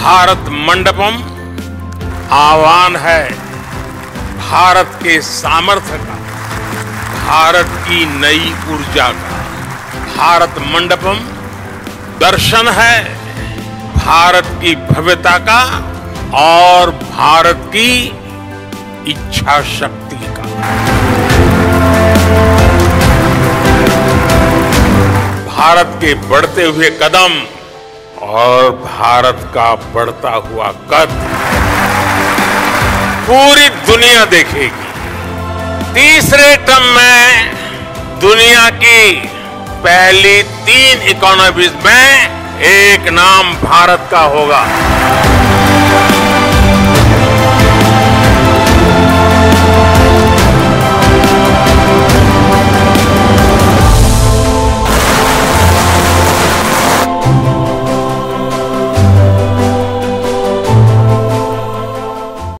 भारत मंडपम आह्वान है भारत के सामर्थ्य का, भारत की नई ऊर्जा का। भारत मंडपम दर्शन है भारत की भव्यता का और भारत की इच्छा शक्ति का। भारत के बढ़ते हुए कदम और भारत का बढ़ता हुआ कद पूरी दुनिया देखेगी। तीसरे टर्म में दुनिया की पहली तीन इकोनॉमीज में एक नाम भारत का होगा।